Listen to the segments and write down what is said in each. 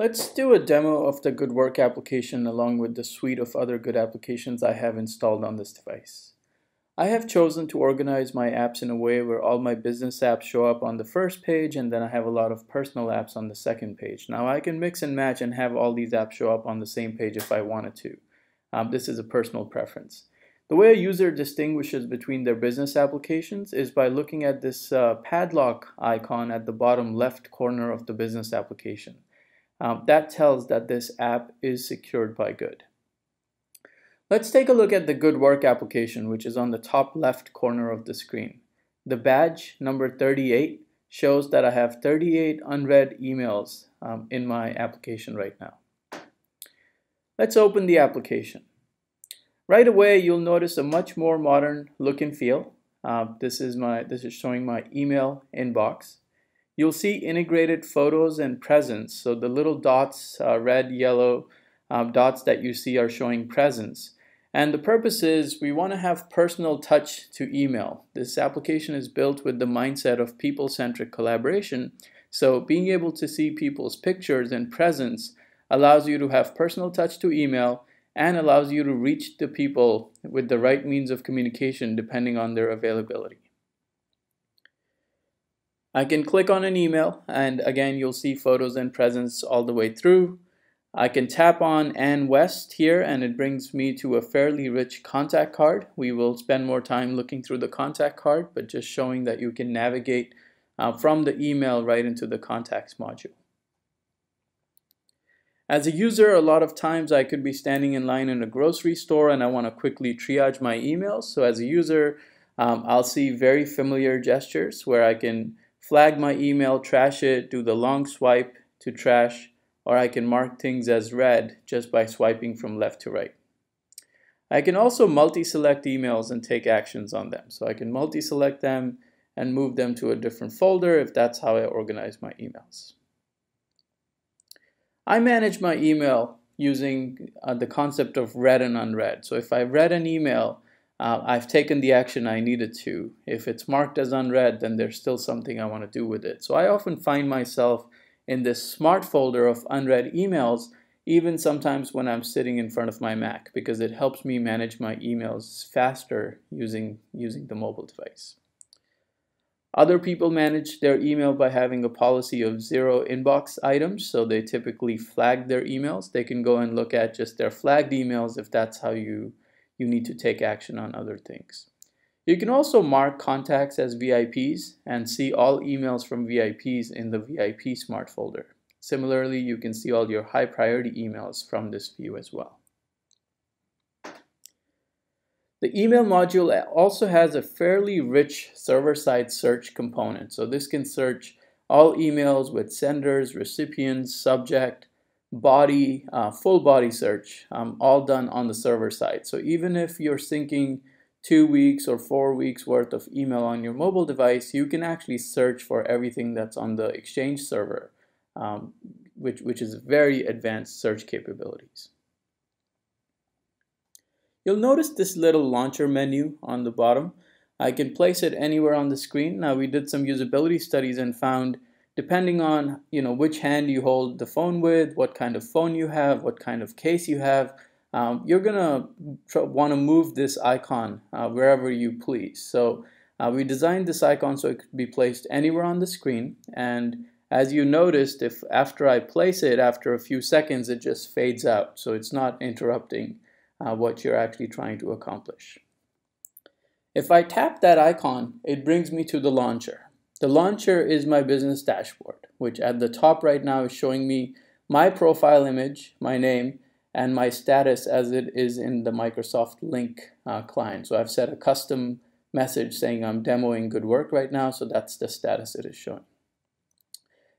Let's do a demo of the Good Work application along with the suite of other good applications I have installed on this device. I have chosen to organize my apps in a way where all my business apps show up on the first page and then I have a lot of personal apps on the second page. Now I can mix and match and have all these apps show up on the same page if I wanted to. Um, this is a personal preference. The way a user distinguishes between their business applications is by looking at this uh, padlock icon at the bottom left corner of the business application. Um, that tells that this app is secured by Good. Let's take a look at the Good Work application, which is on the top left corner of the screen. The badge number 38 shows that I have 38 unread emails um, in my application right now. Let's open the application. Right away, you'll notice a much more modern look and feel. Uh, this is my this is showing my email inbox. You'll see integrated photos and presence. So the little dots, uh, red, yellow um, dots that you see are showing presence. And the purpose is we want to have personal touch to email. This application is built with the mindset of people-centric collaboration. So being able to see people's pictures and presence allows you to have personal touch to email and allows you to reach the people with the right means of communication depending on their availability. I can click on an email and again you'll see photos and presence all the way through. I can tap on Ann West here and it brings me to a fairly rich contact card. We will spend more time looking through the contact card but just showing that you can navigate uh, from the email right into the contacts module. As a user, a lot of times I could be standing in line in a grocery store and I want to quickly triage my emails. So as a user, um, I'll see very familiar gestures where I can flag my email, trash it, do the long swipe to trash, or I can mark things as read just by swiping from left to right. I can also multi-select emails and take actions on them. So I can multi-select them and move them to a different folder if that's how I organize my emails. I manage my email using uh, the concept of read and unread. So if I read an email, uh, I've taken the action I needed to. If it's marked as unread, then there's still something I want to do with it. So I often find myself in this smart folder of unread emails, even sometimes when I'm sitting in front of my Mac, because it helps me manage my emails faster using, using the mobile device. Other people manage their email by having a policy of zero inbox items, so they typically flag their emails. They can go and look at just their flagged emails if that's how you, you need to take action on other things. You can also mark contacts as VIPs and see all emails from VIPs in the VIP Smart folder. Similarly, you can see all your high priority emails from this view as well. The email module also has a fairly rich server-side search component. So this can search all emails with senders, recipients, subject, body, uh, full body search, um, all done on the server side. So even if you're syncing two weeks or four weeks worth of email on your mobile device, you can actually search for everything that's on the Exchange server, um, which, which is very advanced search capabilities. You'll notice this little launcher menu on the bottom. I can place it anywhere on the screen. Now we did some usability studies and found depending on you know which hand you hold the phone with, what kind of phone you have, what kind of case you have, um, you're gonna want to move this icon uh, wherever you please. So uh, we designed this icon so it could be placed anywhere on the screen and as you noticed if after I place it after a few seconds it just fades out so it's not interrupting uh, what you're actually trying to accomplish. If I tap that icon, it brings me to the launcher. The launcher is my business dashboard, which at the top right now is showing me my profile image, my name, and my status as it is in the Microsoft Lync uh, client. So I've set a custom message saying I'm demoing good work right now, so that's the status it is showing.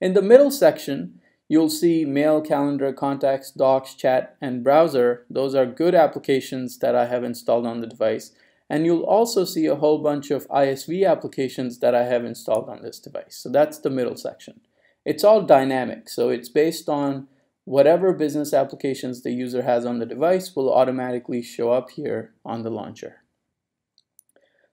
In the middle section, You'll see mail, calendar, contacts, docs, chat, and browser. Those are good applications that I have installed on the device. And you'll also see a whole bunch of ISV applications that I have installed on this device. So that's the middle section. It's all dynamic, so it's based on whatever business applications the user has on the device will automatically show up here on the launcher.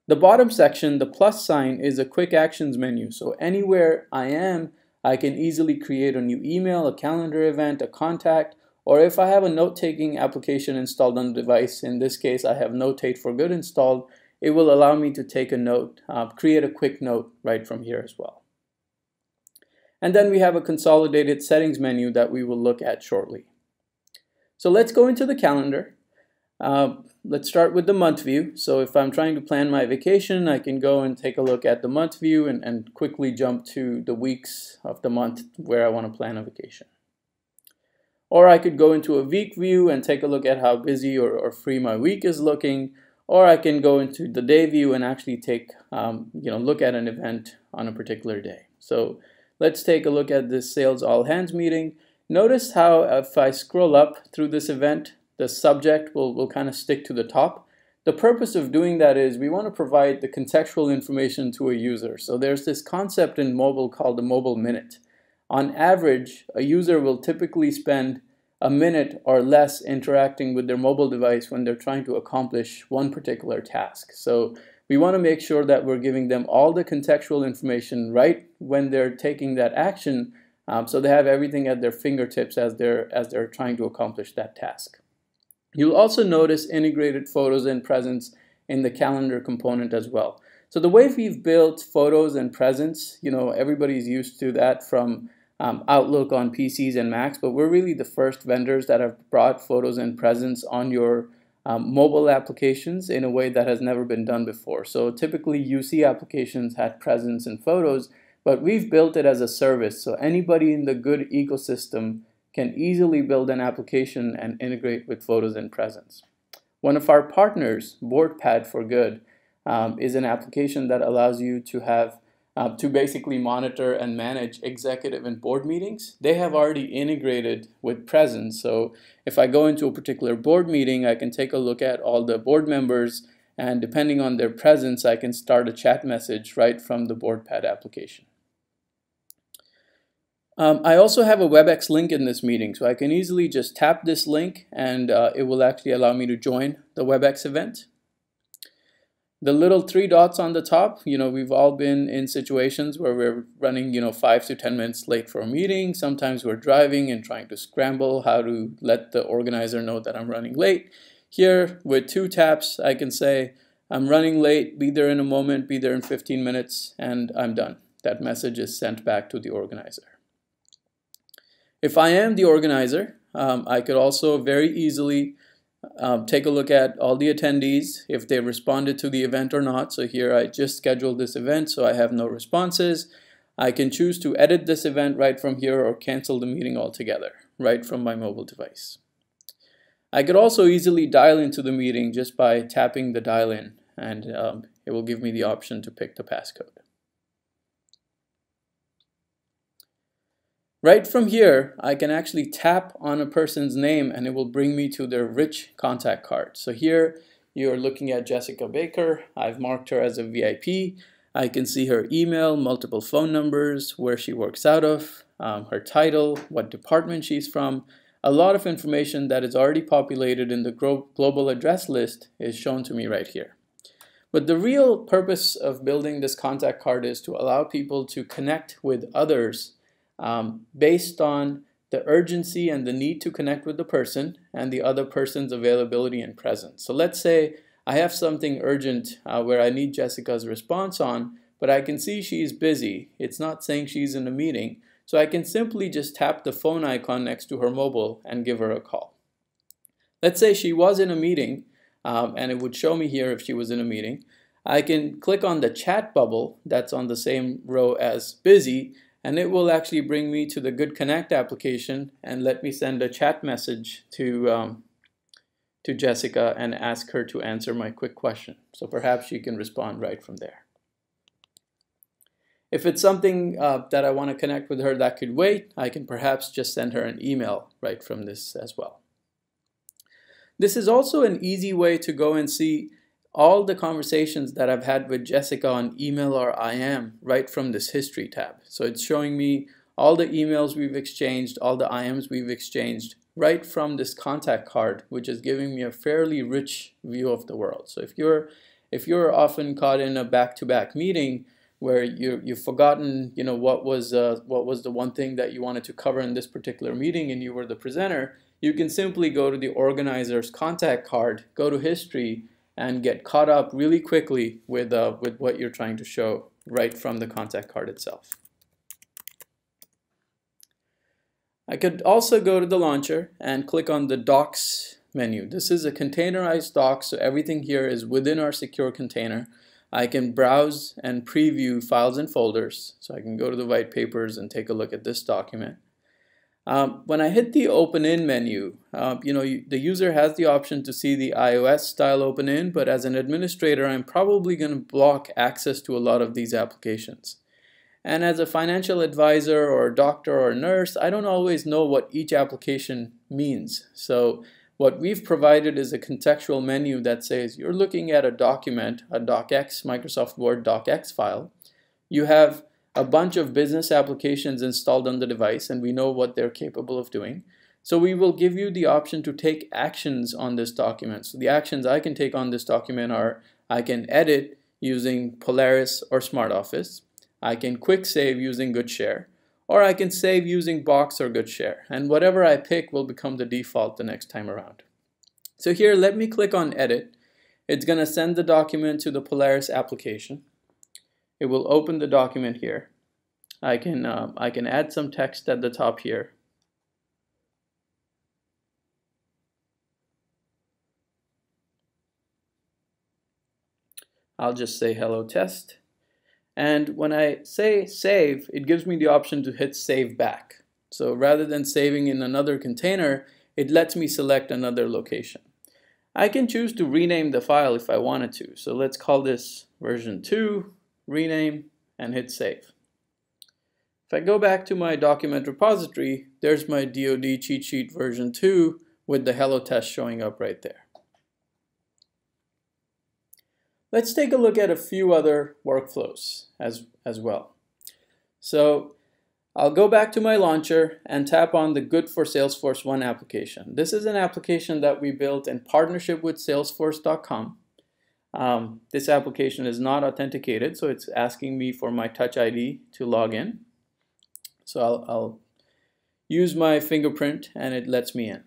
The bottom section, the plus sign, is a quick actions menu. So anywhere I am I can easily create a new email, a calendar event, a contact, or if I have a note-taking application installed on the device, in this case I have Notate for Good installed, it will allow me to take a note, uh, create a quick note right from here as well. And then we have a consolidated settings menu that we will look at shortly. So let's go into the calendar. Uh, let's start with the month view. So if I'm trying to plan my vacation, I can go and take a look at the month view and, and quickly jump to the weeks of the month where I want to plan a vacation. Or I could go into a week view and take a look at how busy or, or free my week is looking. Or I can go into the day view and actually take, um, you know, look at an event on a particular day. So let's take a look at this sales all hands meeting. Notice how if I scroll up through this event, the subject will, will kind of stick to the top. The purpose of doing that is we want to provide the contextual information to a user. So there's this concept in mobile called the mobile minute. On average, a user will typically spend a minute or less interacting with their mobile device when they're trying to accomplish one particular task. So we want to make sure that we're giving them all the contextual information right when they're taking that action um, so they have everything at their fingertips as they're, as they're trying to accomplish that task. You'll also notice integrated photos and presence in the calendar component as well. So the way we've built photos and presence, you know, everybody's used to that from um, Outlook on PCs and Macs, but we're really the first vendors that have brought photos and presence on your um, mobile applications in a way that has never been done before. So typically UC applications had presence and photos, but we've built it as a service. So anybody in the good ecosystem can easily build an application and integrate with photos and presence. One of our partners, BoardPad for Good, um, is an application that allows you to have uh, to basically monitor and manage executive and board meetings. They have already integrated with Presence. So if I go into a particular board meeting, I can take a look at all the board members and depending on their presence, I can start a chat message right from the BoardPad application. Um, I also have a WebEx link in this meeting, so I can easily just tap this link and uh, it will actually allow me to join the WebEx event. The little three dots on the top, you know, we've all been in situations where we're running, you know, five to 10 minutes late for a meeting. Sometimes we're driving and trying to scramble how to let the organizer know that I'm running late. Here, with two taps, I can say, I'm running late, be there in a moment, be there in 15 minutes, and I'm done. That message is sent back to the organizer. If I am the organizer, um, I could also very easily um, take a look at all the attendees, if they responded to the event or not. So here I just scheduled this event, so I have no responses. I can choose to edit this event right from here or cancel the meeting altogether, right from my mobile device. I could also easily dial into the meeting just by tapping the dial in, and um, it will give me the option to pick the passcode. Right from here, I can actually tap on a person's name and it will bring me to their rich contact card. So here you're looking at Jessica Baker. I've marked her as a VIP. I can see her email, multiple phone numbers, where she works out of, um, her title, what department she's from. A lot of information that is already populated in the global address list is shown to me right here. But the real purpose of building this contact card is to allow people to connect with others um, based on the urgency and the need to connect with the person and the other person's availability and presence. So let's say I have something urgent uh, where I need Jessica's response on, but I can see she's busy. It's not saying she's in a meeting. So I can simply just tap the phone icon next to her mobile and give her a call. Let's say she was in a meeting, um, and it would show me here if she was in a meeting. I can click on the chat bubble that's on the same row as busy, and it will actually bring me to the Good Connect application and let me send a chat message to um, to Jessica and ask her to answer my quick question. So perhaps she can respond right from there. If it's something uh, that I want to connect with her that could wait, I can perhaps just send her an email right from this as well. This is also an easy way to go and see all the conversations that I've had with Jessica on email or IM right from this history tab. So it's showing me all the emails we've exchanged, all the IMs we've exchanged right from this contact card, which is giving me a fairly rich view of the world. So if you're if you're often caught in a back-to-back -back meeting, where you you've forgotten you know what was uh, what was the one thing that you wanted to cover in this particular meeting and you were the presenter you can simply go to the organizer's contact card go to history and get caught up really quickly with uh, with what you're trying to show right from the contact card itself I could also go to the launcher and click on the docs menu. This is a containerized doc, so everything here is within our secure container. I can browse and preview files and folders. So I can go to the white papers and take a look at this document. Um, when I hit the open in menu, uh, you know, you, the user has the option to see the iOS style open in, but as an administrator, I'm probably going to block access to a lot of these applications. And as a financial advisor or doctor or nurse, I don't always know what each application means. So what we've provided is a contextual menu that says you're looking at a document, a docx, Microsoft Word docx file. You have a bunch of business applications installed on the device and we know what they're capable of doing. So we will give you the option to take actions on this document. So the actions I can take on this document are I can edit using Polaris or SmartOffice. I can quick save using GoodShare or I can save using Box or GoodShare. And whatever I pick will become the default the next time around. So here, let me click on Edit. It's going to send the document to the Polaris application. It will open the document here. I can, uh, I can add some text at the top here. I'll just say hello test. And when I say save, it gives me the option to hit save back. So rather than saving in another container, it lets me select another location. I can choose to rename the file if I wanted to. So let's call this version 2, rename, and hit save. If I go back to my document repository, there's my DoD cheat sheet version 2 with the hello test showing up right there. Let's take a look at a few other workflows as, as well. So I'll go back to my launcher and tap on the Good for Salesforce One application. This is an application that we built in partnership with Salesforce.com. Um, this application is not authenticated, so it's asking me for my Touch ID to log in. So I'll, I'll use my fingerprint and it lets me in.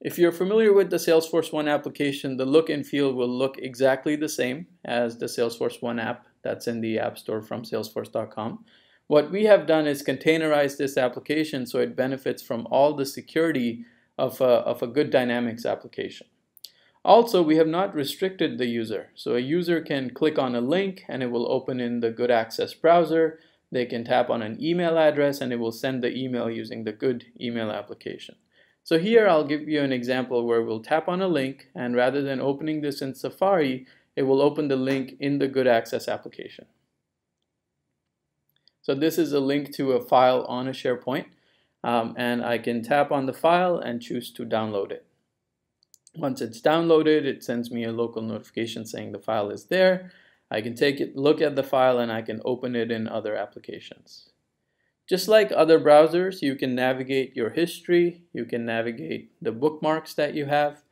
If you're familiar with the Salesforce One application, the look and feel will look exactly the same as the Salesforce One app that's in the App Store from salesforce.com. What we have done is containerize this application so it benefits from all the security of a, of a good Dynamics application. Also, we have not restricted the user. So a user can click on a link and it will open in the Good Access browser. They can tap on an email address and it will send the email using the Good email application. So here I'll give you an example where we'll tap on a link and rather than opening this in Safari, it will open the link in the Good Access application. So this is a link to a file on a SharePoint um, and I can tap on the file and choose to download it. Once it's downloaded, it sends me a local notification saying the file is there. I can take it, look at the file, and I can open it in other applications. Just like other browsers, you can navigate your history, you can navigate the bookmarks that you have.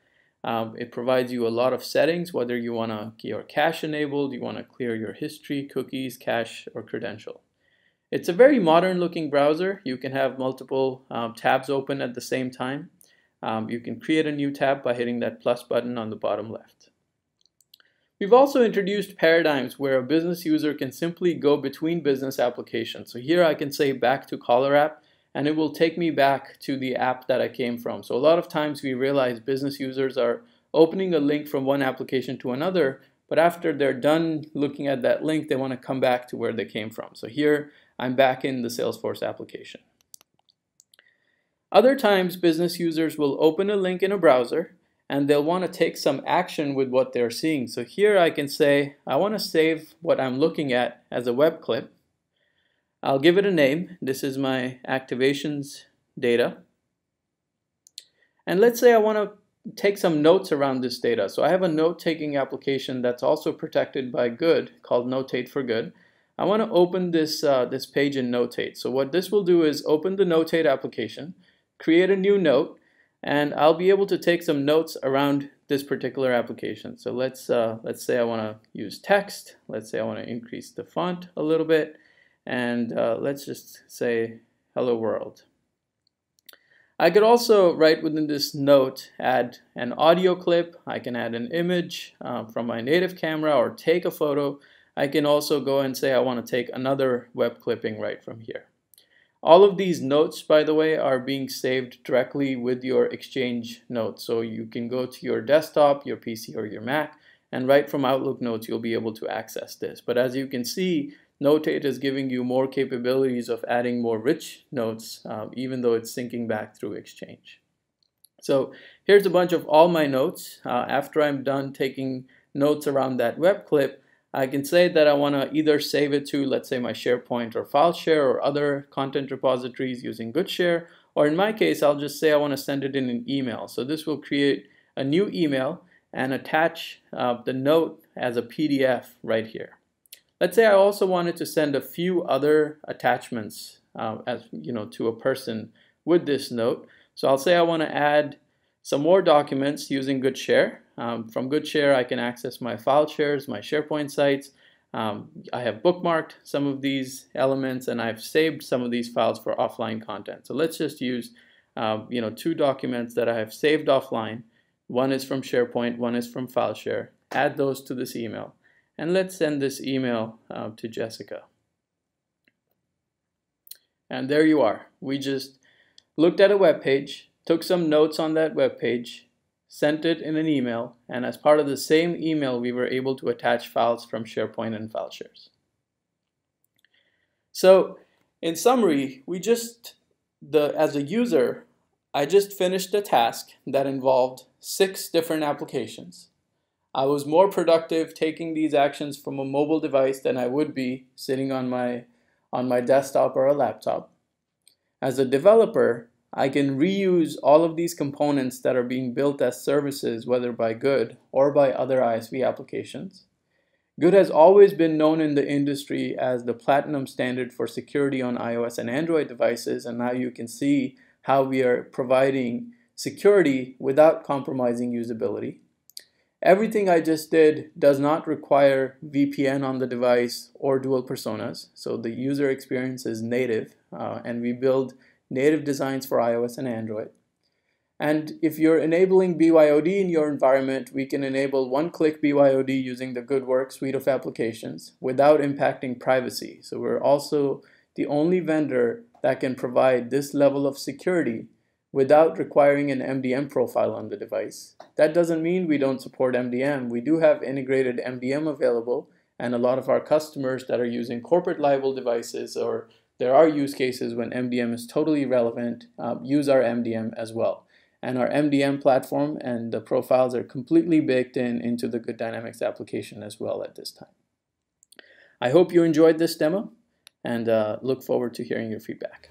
Um, it provides you a lot of settings, whether you want to your cache enabled, you want to clear your history, cookies, cache, or credential. It's a very modern looking browser. You can have multiple um, tabs open at the same time. Um, you can create a new tab by hitting that plus button on the bottom left. We've also introduced paradigms where a business user can simply go between business applications. So here I can say back to Caller app and it will take me back to the app that I came from. So a lot of times we realize business users are opening a link from one application to another, but after they're done looking at that link, they want to come back to where they came from. So here I'm back in the Salesforce application. Other times business users will open a link in a browser and they'll want to take some action with what they're seeing. So here I can say, I want to save what I'm looking at as a web clip. I'll give it a name. This is my activations data. And let's say I want to take some notes around this data. So I have a note-taking application that's also protected by Good called Notate for Good. I want to open this, uh, this page in Notate. So what this will do is open the Notate application, create a new note, and I'll be able to take some notes around this particular application. So let's uh, let's say I want to use text. Let's say I want to increase the font a little bit, and uh, let's just say hello world. I could also write within this note add an audio clip. I can add an image uh, from my native camera or take a photo. I can also go and say I want to take another web clipping right from here. All of these notes, by the way, are being saved directly with your Exchange notes. So you can go to your desktop, your PC, or your Mac, and right from Outlook Notes, you'll be able to access this. But as you can see, Notate is giving you more capabilities of adding more rich notes, uh, even though it's syncing back through Exchange. So here's a bunch of all my notes. Uh, after I'm done taking notes around that web clip, I can say that I want to either save it to, let's say, my SharePoint or FileShare or other content repositories using GoodShare, or in my case, I'll just say I want to send it in an email. So this will create a new email and attach uh, the note as a PDF right here. Let's say I also wanted to send a few other attachments uh, as you know to a person with this note. So I'll say I want to add some more documents using GoodShare. Um, from GoodShare, I can access my file shares, my SharePoint sites. Um, I have bookmarked some of these elements and I've saved some of these files for offline content. So let's just use um, you know, two documents that I have saved offline. One is from SharePoint, one is from FileShare. Add those to this email. And let's send this email uh, to Jessica. And there you are. We just looked at a web page, took some notes on that web page, sent it in an email, and as part of the same email, we were able to attach files from SharePoint and file shares. So in summary, we just, the as a user, I just finished a task that involved six different applications. I was more productive taking these actions from a mobile device than I would be sitting on my, on my desktop or a laptop. As a developer, I can reuse all of these components that are being built as services, whether by Good or by other ISV applications. Good has always been known in the industry as the platinum standard for security on iOS and Android devices, and now you can see how we are providing security without compromising usability. Everything I just did does not require VPN on the device or dual personas, so the user experience is native, uh, and we build native designs for iOS and Android. And if you're enabling BYOD in your environment, we can enable one-click BYOD using the GoodWork suite of applications without impacting privacy. So we're also the only vendor that can provide this level of security without requiring an MDM profile on the device. That doesn't mean we don't support MDM. We do have integrated MDM available, and a lot of our customers that are using corporate liable devices or there are use cases when MDM is totally relevant, uh, use our MDM as well. And our MDM platform and the profiles are completely baked in into the Good Dynamics application as well at this time. I hope you enjoyed this demo and uh, look forward to hearing your feedback.